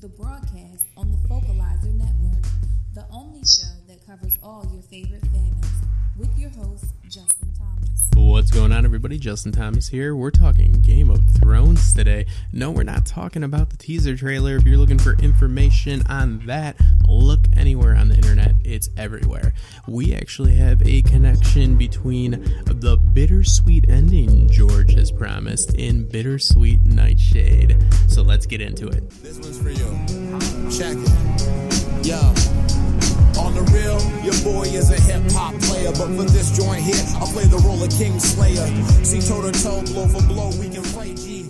the broadcast on the Focalizer Network, the only show that covers all your favorite fandoms, with your host, Justin Thomas. What's going on, everybody? Justin Thomas here. We're talking Game of Thrones today. No, we're not talking about the teaser trailer. If you're looking for information on that, look anywhere on the internet. It's everywhere. We actually have a connection between the bittersweet ending George has promised in Bittersweet Nightshade. So let's get into it. This one's for you. Check it. Yo. On the real, your boy is a hip hop player, but for this joint here, I play the role of King Slayer. See toe to toe, blow for blow, we can fight G.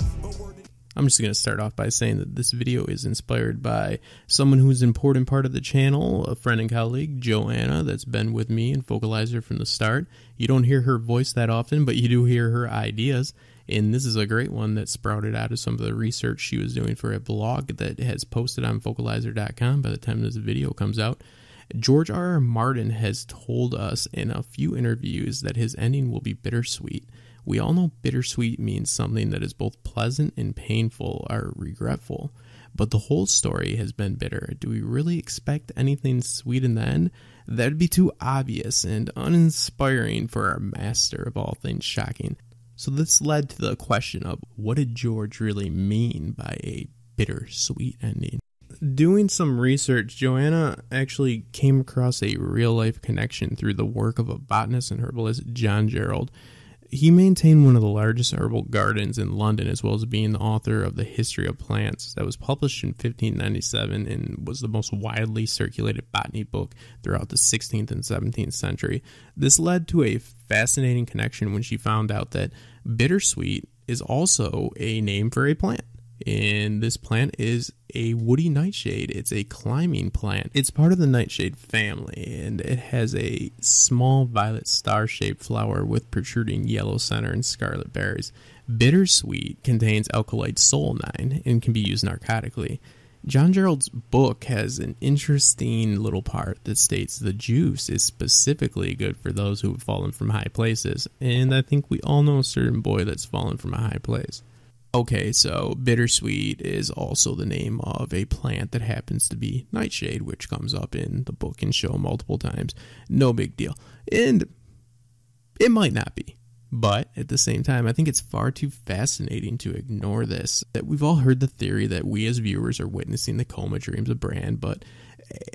I'm just going to start off by saying that this video is inspired by someone who's an important part of the channel, a friend and colleague, Joanna, that's been with me and Focalizer from the start. You don't hear her voice that often, but you do hear her ideas. And this is a great one that sprouted out of some of the research she was doing for a blog that has posted on focalizer.com by the time this video comes out. George R. R. Martin has told us in a few interviews that his ending will be bittersweet. We all know bittersweet means something that is both pleasant and painful or regretful, but the whole story has been bitter. Do we really expect anything sweet in the end? That'd be too obvious and uninspiring for our master of all things shocking. So this led to the question of what did George really mean by a bittersweet ending? Doing some research, Joanna actually came across a real life connection through the work of a botanist and herbalist, John Gerard. He maintained one of the largest herbal gardens in London, as well as being the author of The History of Plants, that was published in 1597 and was the most widely circulated botany book throughout the 16th and 17th century. This led to a fascinating connection when she found out that bittersweet is also a name for a plant. And this plant is a woody nightshade. It's a climbing plant. It's part of the nightshade family, and it has a small violet star shaped flower with protruding yellow center and scarlet berries. Bittersweet contains alkaloid solanine and can be used narcotically. John Gerard's book has an interesting little part that states the juice is specifically good for those who have fallen from high places, and I think we all know a certain boy that's fallen from a high place. Okay, so bittersweet is also the name of a plant that happens to be nightshade, which comes up in the book and show multiple times. No big deal. And it might not be. But at the same time, I think it's far too fascinating to ignore this. That we've all heard the theory that we as viewers are witnessing the coma dreams of Bran, but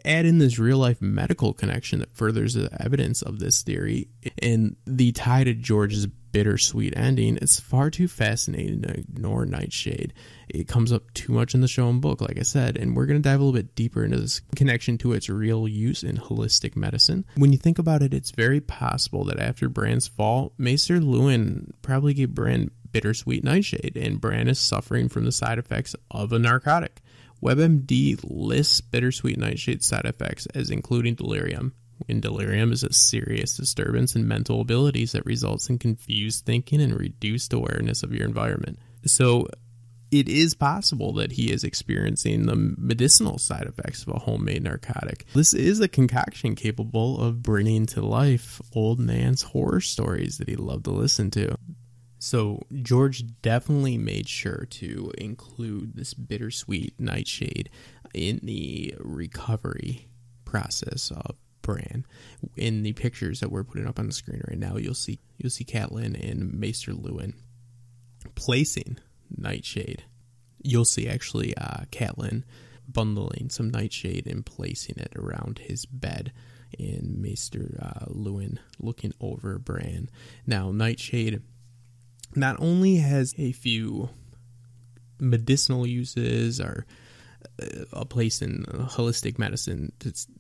add in this real life medical connection that furthers the evidence of this theory and the tie to George's bittersweet ending, it's far too fascinating to ignore Nightshade. It comes up too much in the show and book, like I said, and we're going to dive a little bit deeper into this connection to its real use in holistic medicine. When you think about it, it's very possible that after Bran's fall, Maester Luwin probably gave Bran bittersweet Nightshade, and Bran is suffering from the side effects of a narcotic. WebMD lists bittersweet nightshade side effects as including delirium. And delirium is a serious disturbance in mental abilities that results in confused thinking and reduced awareness of your environment. So it is possible that he is experiencing the medicinal side effects of a homemade narcotic. This is a concoction capable of bringing to life old man's horror stories that he loved to listen to. So George definitely made sure to include this bittersweet nightshade in the recovery process of Bran. In the pictures that we're putting up on the screen right now, you'll see you'll see Catelyn and Maester Luwin placing nightshade. You'll see actually uh, Catelyn bundling some nightshade and placing it around his bed and Maester uh, Luwin looking over Bran. Now, Nightshade not only has a few medicinal uses or a place in holistic medicine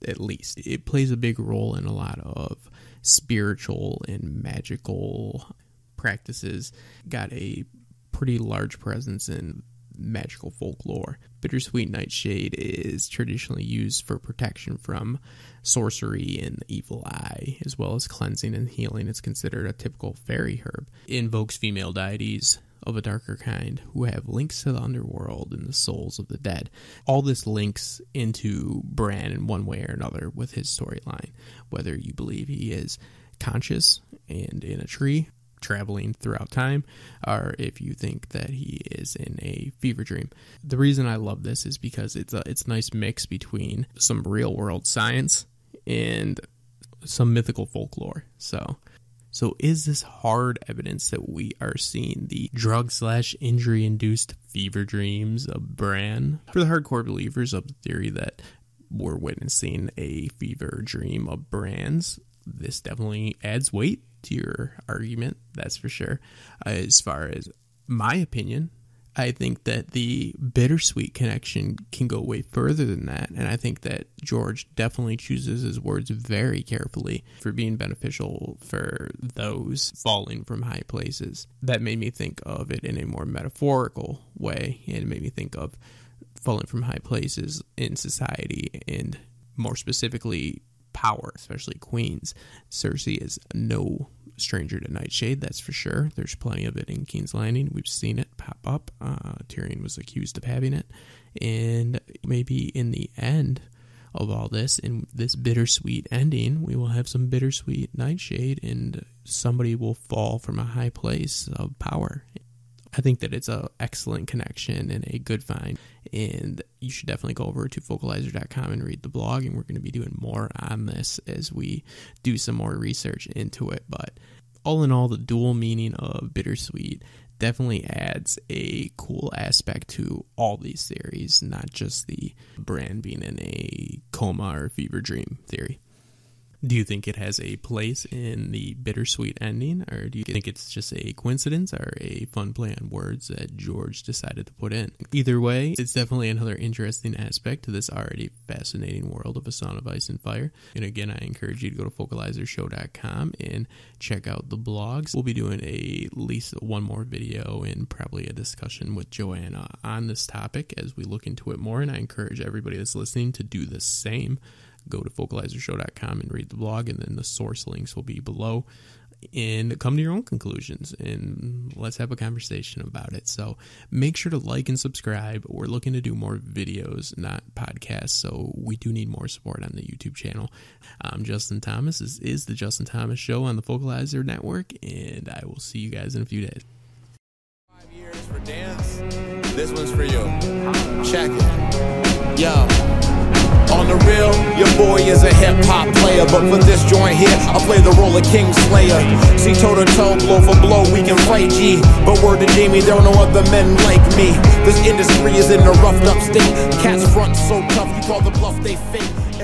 at least it plays a big role in a lot of spiritual and magical practices. Got a pretty large presence in magical folklore. Bittersweet nightshade is traditionally used for protection from sorcery and the evil eye as well as cleansing and healing. It's considered a typical fairy herb. Invokes female deities of a darker kind who have links to the underworld and the souls of the dead. All this links into Bran in one way or another with his storyline, whether you believe he is conscious and in a tree traveling throughout time, or if you think that he is in a fever dream. The reason I love this is because it's a it's a nice mix between some real world science and some mythical folklore. So so is this hard evidence that we are seeing the drug slash injury induced fever dreams of Bran? For the hardcore believers of the theory that we're witnessing a fever dream of Bran's, this definitely adds weight to your argument, that's for sure. Uh, as far as my opinion, I think that the bittersweet connection can go way further than that. And I think that George definitely chooses his words very carefully for being beneficial for those falling from high places. That made me think of it in a more metaphorical way. And made me think of falling from high places in society and more specifically power, especially queens. Cersei is no stranger to Nightshade, that's for sure. There's plenty of it in King's Landing. We've seen it pop up. Uh, Tyrion was accused of having it. And maybe in the end of all this, in this bittersweet ending, we will have some bittersweet Nightshade and somebody will fall from a high place of power. I think that it's an excellent connection and a good find. And you should definitely go over to focalizer.com and read the blog. And we're going to be doing more on this as we do some more research into it. But all in all, the dual meaning of bittersweet definitely adds a cool aspect to all these theories, not just the Bran being in a coma or fever dream theory. Do you think it has a place in the bittersweet ending, or do you think it's just a coincidence or a fun play on words that George decided to put in? Either way, it's definitely another interesting aspect to this already fascinating world of A Song of Ice and Fire. And again, I encourage you to go to focalizershow.com and check out the blogs. We'll be doing a, at least one more video and probably a discussion with Joanna on this topic as we look into it more. And I encourage everybody that's listening to do the same go to focalizershow.com and read the blog, and then the source links will be below. And come to your own conclusions and let's have a conversation about it. So make sure to like and subscribe. We're looking to do more videos, not podcasts. So we do need more support on the YouTube channel. I'm Justin Thomas. This is the Justin Thomas Show on the Focalizer Network, and I will see you guys in a few days. Five years for dance. This one's for you. Check it. Yo. On the real, your boy is a hip hop player, but for this joint here, I play the role of King Slayer. See toe to toe, blow for blow, we can fight G. But word to Jaime, there are no other men like me. This industry is in a roughed up state. Cats front so tough, you call the bluff they fake.